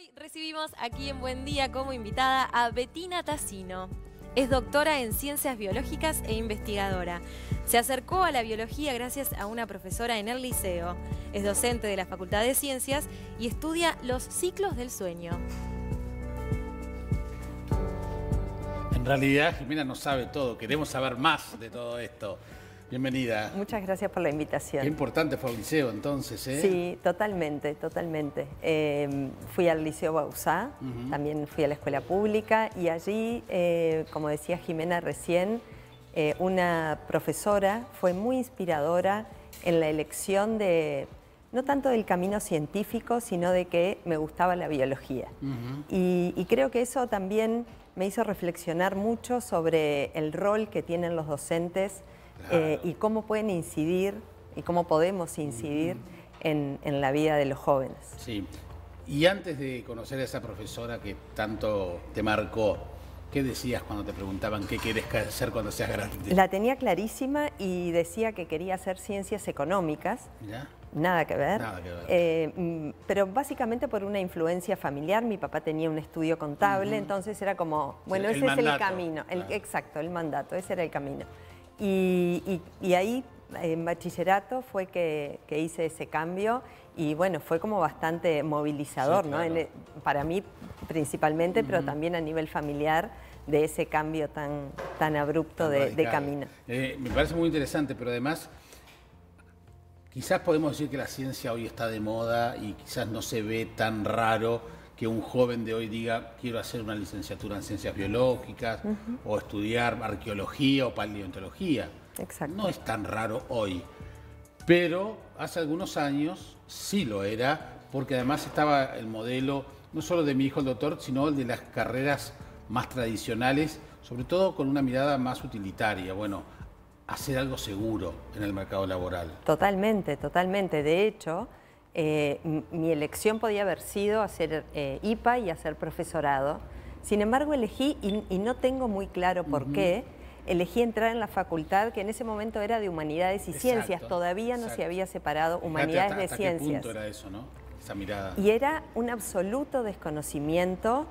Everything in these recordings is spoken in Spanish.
Hoy recibimos aquí en Buen Día como invitada a Betina Tassino. Es doctora en ciencias biológicas e investigadora. Se acercó a la biología gracias a una profesora en el liceo. Es docente de la Facultad de Ciencias y estudia los ciclos del sueño. En realidad, Jimena no sabe todo. Queremos saber más de todo esto. Bienvenida. Muchas gracias por la invitación. Qué importante fue el liceo entonces, ¿eh? Sí, totalmente, totalmente. Eh, fui al Liceo Bausá, también fui a la escuela pública y allí, eh, como decía Jimena recién, eh, una profesora fue muy inspiradora en la elección de, no tanto del camino científico, sino de que me gustaba la biología. y, y creo que eso también me hizo reflexionar mucho sobre el rol que tienen los docentes eh, y cómo pueden incidir y cómo podemos incidir en, la vida de los jóvenes. Sí, y antes de conocer a esa profesora que tanto te marcó, ¿qué decías cuando te preguntaban qué quieres hacer cuando seas grande? La tenía clarísima y decía que quería hacer ciencias económicas. ¿Ya? Nada que ver. Nada que ver. Eh, mm, pero básicamente por una influencia familiar. Mi papá tenía un estudio contable, entonces era como, bueno, ese es el camino. Exacto, el mandato, ese era el camino. Y, ahí en bachillerato fue que, hice ese cambio y bueno, fue como bastante movilizador, ¿no? para mí principalmente, pero también a nivel familiar de ese cambio tan, tan abrupto de, camino. Eh, me parece muy interesante, pero además quizás podemos decir que la ciencia hoy está de moda y quizás no se ve tan raro que un joven de hoy diga quiero hacer una licenciatura en ciencias biológicas o estudiar arqueología o paleontología. Exacto. No es tan raro hoy, pero hace algunos años sí lo era, porque además estaba el modelo no solo de mi hijo el doctor, sino el de las carreras más tradicionales, sobre todo con una mirada más utilitaria. Bueno, hacer algo seguro en el mercado laboral. Totalmente, totalmente. De hecho, eh, mi elección podía haber sido hacer eh, IPA y hacer profesorado. Sin embargo, elegí, y, no tengo muy claro por qué, elegí entrar en la facultad que en ese momento era de humanidades y ciencias. Todavía no se había separado humanidades de ciencias. Qué era eso, ¿no? Esa mirada. Y era un absoluto desconocimiento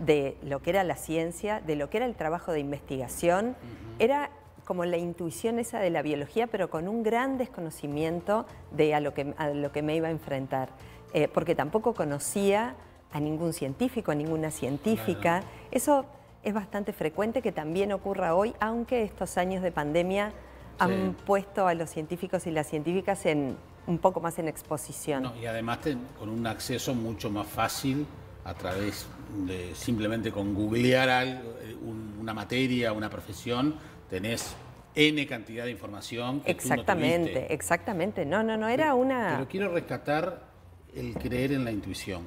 de lo que era la ciencia, de lo que era el trabajo de investigación. Era como la intuición esa de la biología, pero con un gran desconocimiento de a lo que, a lo que me iba a enfrentar, eh, porque tampoco conocía a ningún científico, a ninguna científica. Eso es bastante frecuente que también ocurra hoy, aunque estos años de pandemia han puesto a los científicos y las científicas en un poco más en exposición. y además con un acceso mucho más fácil a través de simplemente con googlear eh, una materia, una profesión, tenés N cantidad de información. Que exactamente, tú no exactamente. No, no, no, era una... Pero quiero rescatar el creer en la intuición.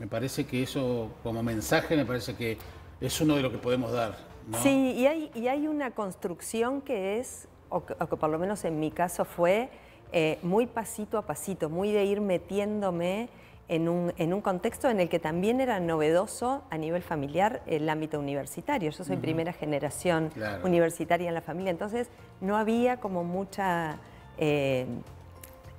Me parece que eso, como mensaje, me parece que es uno de lo que podemos dar. Sí, y hay, y hay una construcción que es, o que, por lo menos en mi caso fue, eh, muy pasito a pasito, muy de ir metiéndome en un, en un, contexto en el que también era novedoso a nivel familiar el ámbito universitario. Yo soy primera generación universitaria en la familia, entonces no había como mucha eh,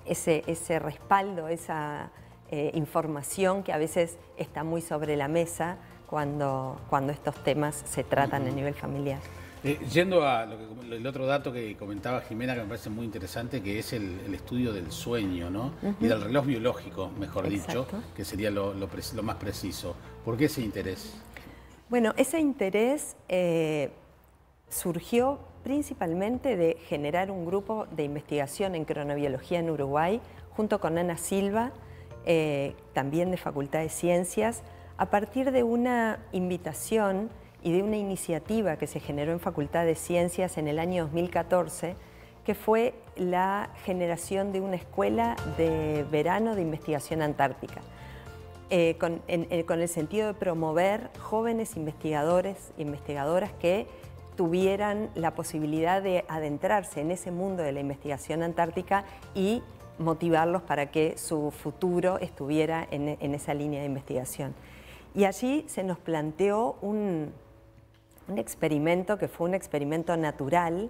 ese, ese, respaldo, esa eh, información que a veces está muy sobre la mesa cuando, cuando estos temas se tratan a nivel familiar. Eh, yendo a el otro dato que comentaba Jimena, que me parece muy interesante, que es el, estudio del sueño, ¿no? Y del reloj biológico, mejor dicho, que sería lo, más preciso. ¿Por qué ese interés? Bueno, ese interés eh, surgió principalmente de generar un grupo de investigación en cronobiología en Uruguay, junto con Ana Silva, eh, también de Facultad de Ciencias, a partir de una invitación y de una iniciativa que se generó en Facultad de Ciencias en el año 2014, que fue la generación de una escuela de verano de investigación antártica, eh, con, eh, con, el sentido de promover jóvenes investigadores investigadoras que tuvieran la posibilidad de adentrarse en ese mundo de la investigación antártica y motivarlos para que su futuro estuviera en, en esa línea de investigación. Y allí se nos planteó un, un experimento que fue un experimento natural,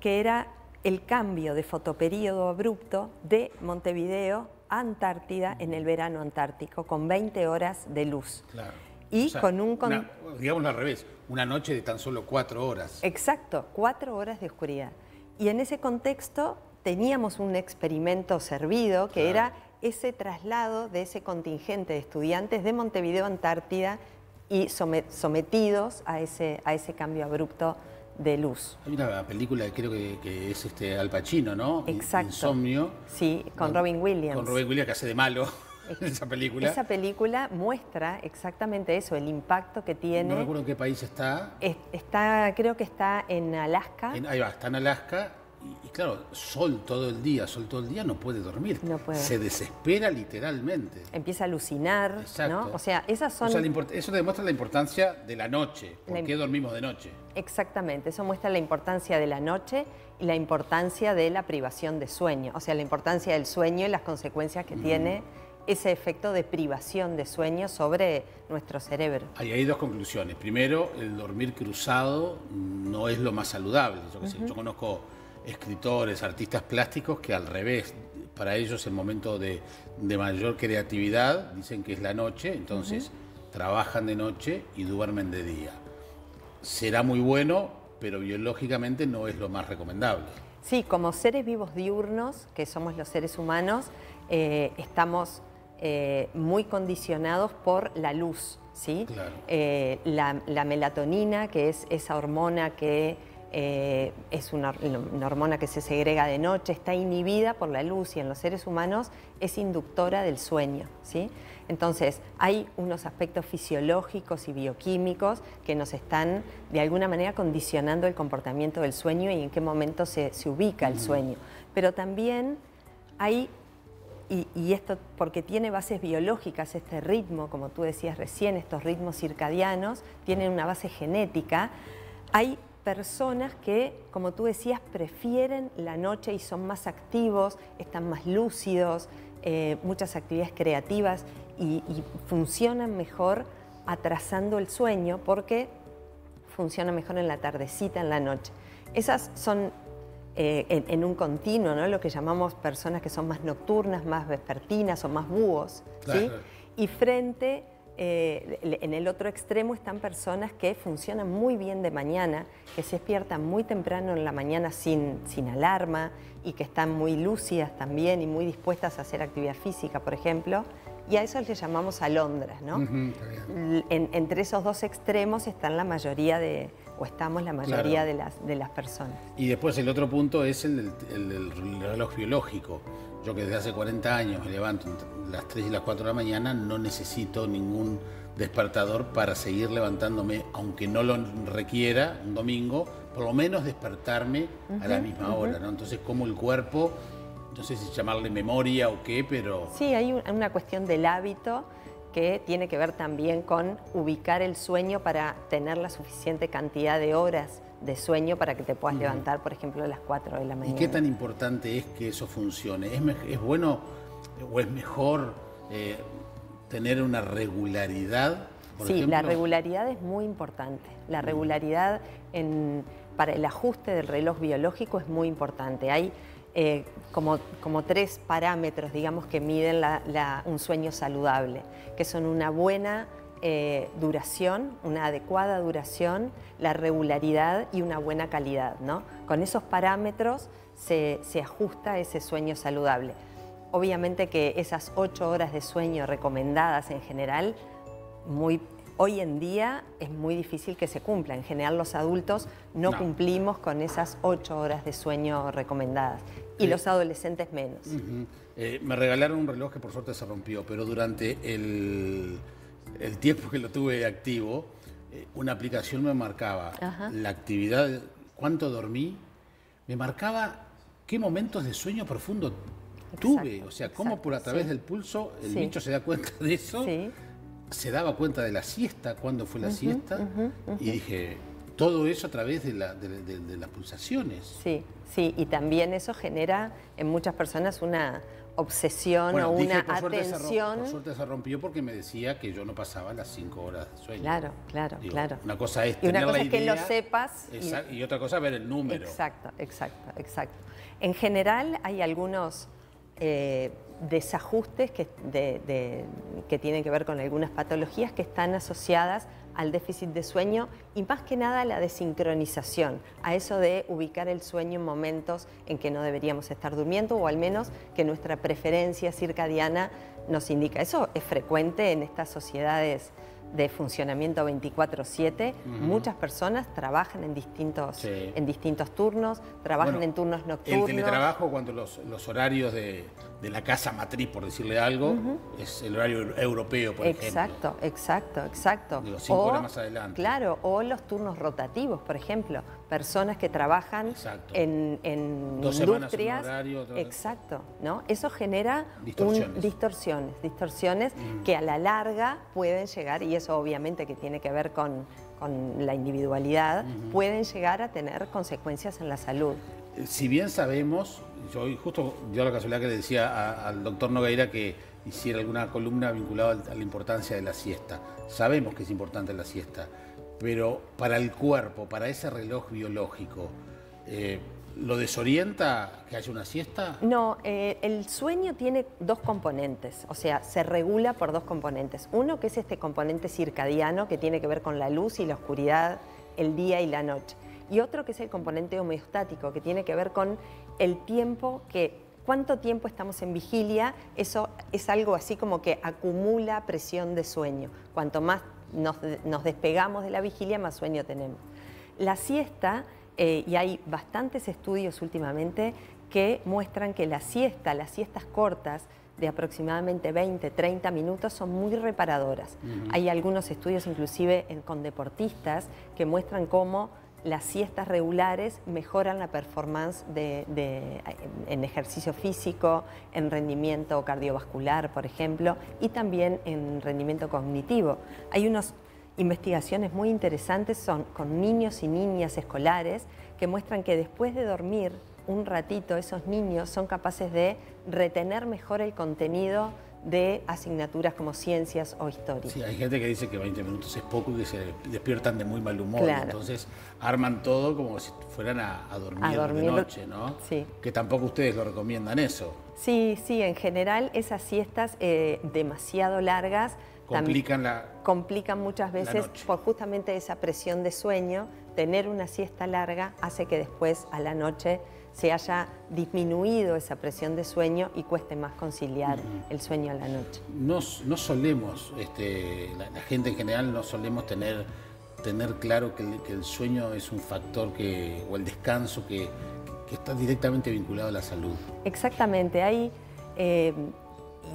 que era el cambio de fotoperíodo abrupto de Montevideo a Antártida en el verano antártico con 20 horas de luz. Claro. Y O sea, con un... con- una- digamos al revés, una noche de tan solo cuatro horas. Exacto, cuatro horas de oscuridad. Y en ese contexto teníamos un experimento servido que Claro. era ese traslado de ese contingente de estudiantes de Montevideo a Antártida y some- sometidos a ese, a ese cambio abrupto de luz. Hay una película que creo que, que es este Al Pacino, ¿no? Exacto. Insomnio. Sí, con Robin Williams. Con Robin Williams que hace de malo esa película. Esa película muestra exactamente eso, el impacto que tiene. No recuerdo en qué país está. Es- Está, creo que está en Alaska. En- ahí va, está en Alaska. Y, y claro, sol todo el día, sol todo el día, no puede dormir. No puede. Se desespera literalmente. Empieza a alucinar, Exacto. ¿no? O sea, esas son O sea, eso demuestra la importancia de la noche. ¿Por qué im- dormimos de noche? Exactamente, eso muestra la importancia de la noche y la importancia de la privación de sueño, o sea, la importancia del sueño y las consecuencias que tiene ese efecto de privación de sueño sobre nuestro cerebro. Hay, hay dos conclusiones. Primero, el dormir cruzado no es lo más saludable. Yo, sé, yo conozco escritores, artistas plásticos que al revés, para ellos el momento de, de mayor creatividad dicen que es la noche, entonces trabajan de noche y duermen de día. Será muy bueno, pero biológicamente no es lo más recomendable. Sí, como seres vivos diurnos, que somos los seres humanos, eh, estamos eh, muy condicionados por la luz, ¿sí? Claro. Eh, la, la melatonina, que es esa hormona que eh, es una, una hormona que se segrega de noche, está inhibida por la luz y en los seres humanos es inductora del sueño, ¿sí? Entonces, hay unos aspectos fisiológicos y bioquímicos que nos están de alguna manera condicionando el comportamiento del sueño y en qué momento se, se ubica el sueño. Pero también hay, y, y esto porque tiene bases biológicas, este ritmo, como tú decías recién, estos ritmos circadianos, tienen una base genética, hay personas que, como tú decías, prefieren la noche y son más activos, están más lúcidos, eh, muchas actividades creativas y, y funcionan mejor atrasando el sueño porque funciona mejor en la tardecita, en la noche. Esas son eh, en, en un continuo, ¿no? lo que llamamos personas que son más nocturnas, más vespertinas o más búhos. ¿sí? Y frente, eh, en el otro extremo están personas que funcionan muy bien de mañana, que se despiertan muy temprano en la mañana sin, sin alarma y que están muy lúcidas también y muy dispuestas a hacer actividad física, por ejemplo. Y a eso le llamamos alondras, ¿no? En- entre esos dos extremos están la mayoría de, o estamos la mayoría Claro. de, las, de las personas. Y después el otro punto es el el del reloj biológico. Yo que desde hace 40 años me levanto entre las 3 y las 4 de la mañana, no necesito ningún despertador para seguir levantándome, aunque no lo requiera un domingo, por lo menos despertarme a la misma hora. ¿no? Entonces, como el cuerpo, no sé si llamarle memoria o qué, pero Sí, hay un- una cuestión del hábito que tiene que ver también con ubicar el sueño para tener la suficiente cantidad de horas de sueño para que te puedas levantar, por ejemplo, a las 4 de la ¿y mañana. qué tan importante es que eso funcione? ¿Es, bueno o es mejor eh, tener una regularidad? por Sí, la regularidad es muy importante. La regularidad en- para el ajuste del reloj biológico es muy importante. Hay eh, como, como tres parámetros, digamos, que miden la- la- un sueño saludable, que son una buena eh, duración, una adecuada duración, la regularidad y una buena calidad. ¿no? Con esos parámetros se, se ajusta ese sueño saludable. Obviamente que esas ocho horas de sueño recomendadas en general muy, hoy en día es muy difícil que se cumpla. En general los adultos no, No. cumplimos con esas ocho horas de sueño recomendadas y los adolescentes menos. Eh, me regalaron un reloj que por suerte se rompió, pero durante el, el tiempo que lo tuve activo, eh, una aplicación me marcaba Ajá. la actividad, cuánto dormí, me marcaba qué momentos de sueño profundo tuve. O sea, cómo exacto, por a través sí. del pulso el Sí. bicho se da cuenta de eso, Sí. se daba cuenta de la siesta, cuándo fue la siesta, y dije, todo eso a través de, la- de- de- de las pulsaciones. Sí, sí, y también eso genera en muchas personas una obsesión Bueno, o dije, una por suerte se atención. por suerte se rompió porque me decía que yo no pasaba las cinco horas de sueño. Claro, claro, Digo, claro. Una cosa es Y una cosa la es que lo sepas y- otra cosa ver el número. Exacto, exacto, exacto. En general hay algunos eh, desajustes que, que tienen que ver con algunas patologías que están asociadas al déficit de sueño y más que nada a la desincronización, a eso de ubicar el sueño en momentos en que no deberíamos estar durmiendo o al menos que nuestra preferencia circadiana nos indica. Eso es frecuente en estas sociedades de funcionamiento 24/7. Muchas personas trabajan en distintos, en distintos turnos, trabajan en turnos nocturnos. El teletrabajo, cuando los, los horarios de, de, la casa matriz, por decirle algo, es el horario europeo, por exacto, ejemplo. Exacto, exacto, exacto. cinco horas más adelante. Claro, o los turnos rotativos, por ejemplo. Personas que trabajan en, en Dos industrias. Horario, exacto, ¿no? Eso genera distorsiones, distorsiones, distorsiones que a la larga pueden llegar, y eso obviamente que tiene que ver con, la individualidad, pueden llegar a tener consecuencias en la salud. Eh, si bien sabemos, yo justo dio la casualidad que le decía al doctor Nogueira que hiciera alguna columna vinculada a la importancia de la siesta. Sabemos que es importante la siesta, pero para el cuerpo, para ese reloj biológico, eh, ¿Lo desorienta que haya una siesta? No, eh, el sueño tiene dos componentes, o sea, se regula por dos componentes. Uno que es este componente circadiano que tiene que ver con la luz y la oscuridad, el día y la noche. Y otro que es el componente homeostático, que tiene que ver con el tiempo que cuánto tiempo estamos en vigilia, eso es algo así como que acumula presión de sueño. Cuanto más nos, nos despegamos de la vigilia, más sueño tenemos. La siesta eh, y hay bastantes estudios últimamente que muestran que la siesta, las siestas cortas, de aproximadamente 20, 30 minutos son muy reparadoras. Hay algunos estudios inclusive con deportistas que muestran cómo las siestas regulares mejoran la performance en ejercicio físico, en rendimiento cardiovascular, por ejemplo, y también en rendimiento cognitivo. Hay unos investigaciones muy interesantes con niños y niñas escolares que muestran que después de dormir un ratito esos niños son capaces de retener mejor el contenido de asignaturas como ciencias o historia. Sí, hay gente que dice que 20 minutos es poco y que se despiertan de muy mal humor. Entonces arman todo como si fueran a, dormir, de noche, ¿no? Sí. Que tampoco ustedes lo recomiendan eso. Sí, sí, en general esas siestas eh, demasiado largas complican, la, complican muchas veces por justamente esa presión de sueño. Tener una siesta larga hace que después a la noche se haya disminuido esa presión de sueño y cueste más conciliar el sueño a la noche. No, no solemos, este, la, gente en general no solemos tener, tener claro que el, sueño es un factor que, o el descanso que, está directamente vinculado a la salud. Exactamente, hay... Eh,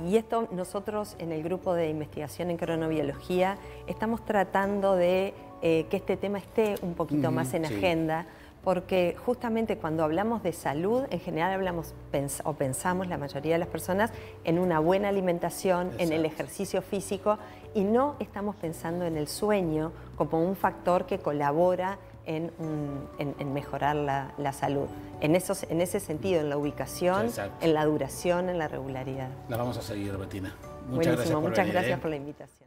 y esto nosotros en el grupo de investigación en cronobiología estamos tratando de eh, que este tema esté un poquito más en agenda, porque justamente cuando hablamos de salud, en general hablamos o pensamos la mayoría de las personas en una buena alimentación, en el ejercicio físico, y no estamos pensando en el sueño como un factor que colabora en, mejorar la, salud. En, esos, en ese sentido, en la ubicación, en la duración, en la regularidad. La vamos a seguir, Betina. Muchas gracias por muchas gracias ¿eh? por la invitación.